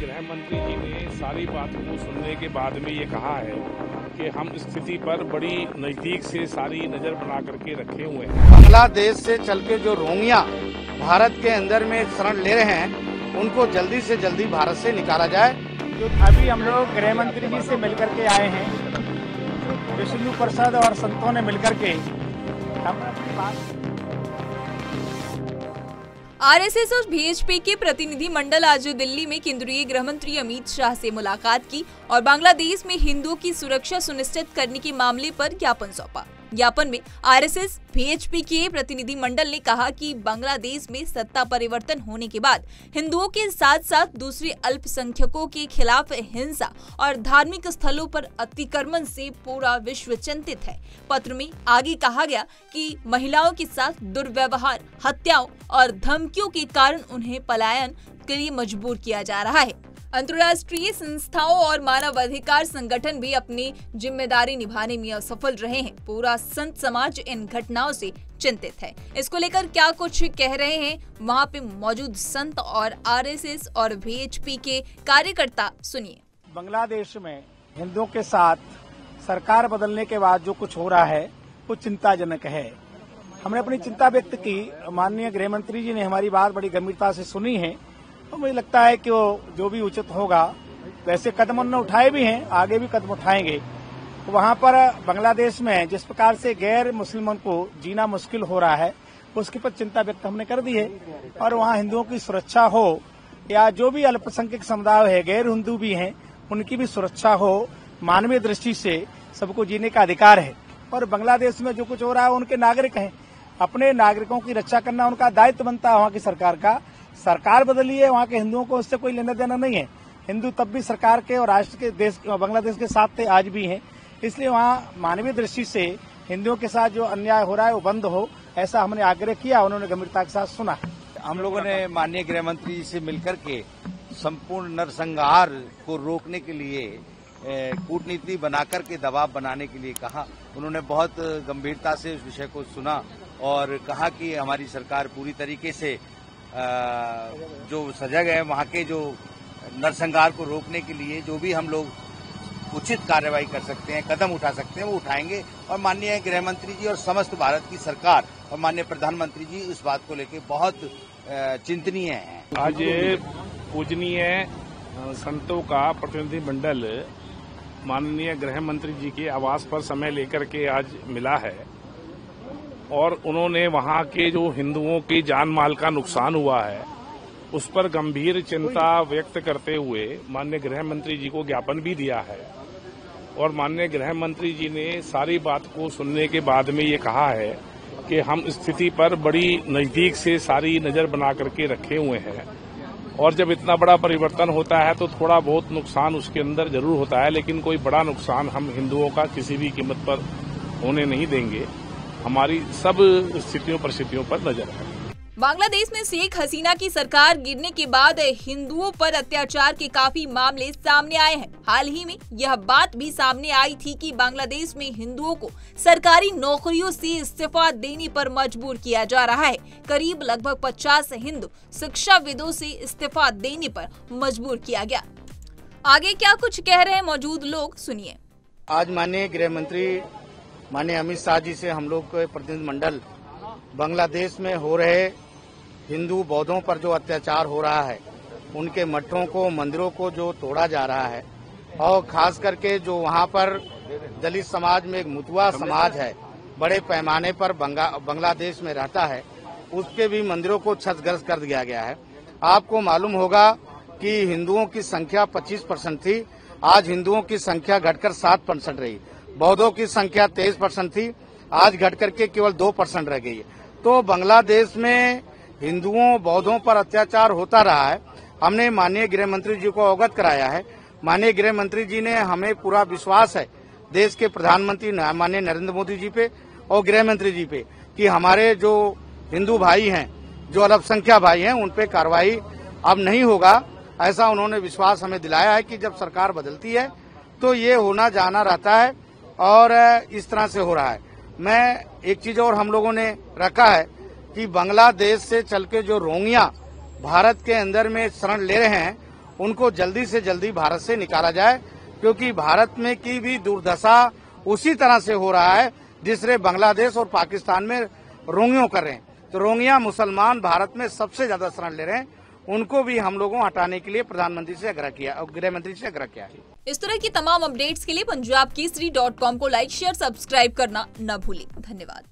गृह मंत्री जी ने सारी बात को सुनने के बाद में ये कहा है कि हम स्थिति पर बड़ी नज़दीक से सारी नज़र बना करके रखे हुए हैं। बांग्लादेश से चल के जो रोंगिया भारत के अंदर में शरण ले रहे हैं उनको जल्दी से जल्दी भारत से निकाला जाए। जो अभी हम लोग गृह मंत्री जी से मिलकर के आए हैं विष्णु प्रसाद और संतों ने मिलकर के हम अपनी बात आरएसएस और बीएचपी के प्रतिनिधि मंडल आज दिल्ली में केंद्रीय गृह मंत्री अमित शाह से मुलाकात की और बांग्लादेश में हिंदुओं की सुरक्षा सुनिश्चित करने के मामले पर ज्ञापन सौंपा। ज्ञापन में आरएसएस बीएचपी के प्रतिनिधि मंडल ने कहा कि बांग्लादेश में सत्ता परिवर्तन होने के बाद हिंदुओं के साथ साथ दूसरे अल्पसंख्यकों के खिलाफ हिंसा और धार्मिक स्थलों पर अतिक्रमण से पूरा विश्व चिंतित है। पत्र में आगे कहा गया कि महिलाओं के साथ दुर्व्यवहार, हत्याओं और धमकियों के कारण उन्हें पलायन के लिए मजबूर किया जा रहा है। अंतर्राष्ट्रीय संस्थाओं और मानव अधिकार संगठन भी अपनी ज़िम्मेदारी निभाने में असफल रहे हैं। पूरा संत समाज इन घटनाओं से चिंतित है। इसको लेकर क्या कुछ कह रहे हैं? वहाँ पे मौजूद संत और आरएसएस और वीएचपी के कार्यकर्ता सुनिए। बांग्लादेश में हिंदुओं के साथ सरकार बदलने के बाद जो कुछ हो रहा है, वो चिंताजनक है। हमने अपनी चिंता व्यक्त की। माननीय गृह मंत्री जी ने हमारी बात बड़ी गंभीरता से सुनी है। तो मुझे लगता है कि वो जो भी उचित होगा वैसे कदम उन्होंने उठाए भी हैं, आगे भी कदम उठाएँगे। तो वहाँ पर बांग्लादेश में जिस प्रकार से गैर मुस्लिमों को जीना मुश्किल हो रहा है, उसके पर चिंता व्यक्त हमने कर दी है। और वहाँ हिंदुओं की सुरक्षा हो, या जो भी अल्पसंख्यक समुदाय है, गैर हिंदू भी हैं, उनकी भी सुरक्षा हो, मानवीय दृष्टि से सबको जीने का अधिकार है। और बांग्लादेश में जो कुछ हो रहा है, उनके नागरिक हैं। अपने नागरिकों की रक्षा करना उनका दायित्व बनता है वहाँ की सरकार का। सरकार बदली है, वहाँ के हिंदुओं को उससे कोई लेना देना नहीं है। हिंदू तब भी सरकार के और राष्ट्र के देश बांग्लादेश के साथ थे, आज भी हैं। इसलिए वहाँ मानवीय दृष्टि से हिंदुओं के साथ जो अन्याय हो रहा है, वो बंद हो, ऐसा हमने आग्रह किया, उन्होंने गंभीरता के साथ सुना। हम लोगों ने माननीय गृह मंत्री जी से मिलकर के संपूर्ण नरसंहार को रोकने के लिए कूटनीति बनाकर के दबाव बनाने के लिए कहा। उन्होंने बहुत गंभीरता से उस विषय को सुना और कहा कि हमारी सरकार पूरी तरीके से जो सजग है, वहाँ के जो नरसंहार को रोकने के लिए जो भी हम लोग उचित कार्रवाई कर सकते हैं, कदम उठा सकते हैं, वो उठाएँगे। और माननीय गृह मंत्री जी और समस्त भारत की सरकार और माननीय प्रधानमंत्री जी इस बात को लेकर बहुत चिंतनीय है। आज पूजनीय संतों का प्रतिनिधि मंडल माननीय गृह मंत्री जी के आवास पर समय लेकर के आज मिला है। और उन्होंने वहाँ के जो हिंदुओं की जान माल का नुकसान हुआ है, उस पर गंभीर चिंता व्यक्त करते हुए माननीय गृह मंत्री जी को ज्ञापन भी दिया है। और माननीय गृह मंत्री जी ने सारी बात को सुनने के बाद में ये कहा है कि हम स्थिति पर बड़ी नज़दीक से सारी नज़र बना करके रखे हुए हैं। और जब इतना बड़ा परिवर्तन होता है तो थोड़ा बहुत नुकसान उसके अंदर ज़रूर होता है, लेकिन कोई बड़ा नुकसान हम हिंदुओं का किसी भी कीमत पर होने नहीं देंगे। हमारी सब स्थितियों परिस्थितियों पर नज़र है बांग्लादेश में शेख हसीना की सरकार गिरने के बाद हिंदुओं पर अत्याचार के काफ़ी मामले सामने आए हैं। हाल ही में यह बात भी सामने आई थी कि बांग्लादेश में हिंदुओं को सरकारी नौकरियों से इस्तीफा देने पर मजबूर किया जा रहा है। करीब लगभग 50 हिंदू शिक्षाविदों से इस्तीफा देने पर मजबूर किया गया। आगे क्या कुछ कह रहे हैं मौजूद लोग सुनिए। आज माननीय गृह मंत्री माननीय अमित शाह जी से हम लोग के प्रतिनिधिमंडल बांग्लादेश में हो रहे हिंदू बौद्धों पर जो अत्याचार हो रहा है, उनके मठों को, मंदिरों को जो तोड़ा जा रहा है और खास करके जो वहाँ पर दलित समाज में एक मुतुआ समाज है, बड़े पैमाने पर बांग्लादेश में रहता है, उसके भी मंदिरों को क्षतग्रस्त कर दिया गया है। आपको मालूम होगा कि हिंदुओं की संख्या 25 परसेंट थी, आज हिंदुओं की संख्या घटकर 7 परसेंट रही। बौद्धों की संख्या तेईस परसेंट थी, आज घट करके केवल दो परसेंट रह गई है। तो बांग्लादेश में हिंदुओं, बौद्धों पर अत्याचार होता रहा है। हमने माननीय गृह मंत्री जी को अवगत कराया है। माननीय गृह मंत्री जी ने हमें पूरा विश्वास है, देश के प्रधानमंत्री माननीय नरेंद्र मोदी जी पे और गृह मंत्री जी पे, कि हमारे जो हिंदू भाई हैं, जो अल्पसंख्या भाई हैं, उन पे कार्रवाई अब नहीं होगा। ऐसा उन्होंने विश्वास हमें दिलाया है कि जब सरकार बदलती है तो ये होना जाना रहता है। और इस तरह से हो रहा है। मैं एक चीज़ और हम लोगों ने रखा है कि बांग्लादेश से चल के जो रोंगिया भारत के अंदर में शरण ले रहे हैं, उनको जल्दी से जल्दी भारत से निकाला जाए, क्योंकि भारत में की भी दुर्दशा उसी तरह से हो रहा है जिससे बांग्लादेश और पाकिस्तान में रोंगियों कर रहे हैं। तो रोंगिया मुसलमान भारत में सबसे ज़्यादा शरण ले रहे हैं। उनको भी हम लोगों हटाने के लिए प्रधानमंत्री से आग्रह किया और गृह मंत्री से आग्रह किया इस तरह की तमाम अपडेट्स के लिए पंजाब केसरी डॉट कॉम को लाइक शेयर सब्सक्राइब करना न भूले। धन्यवाद।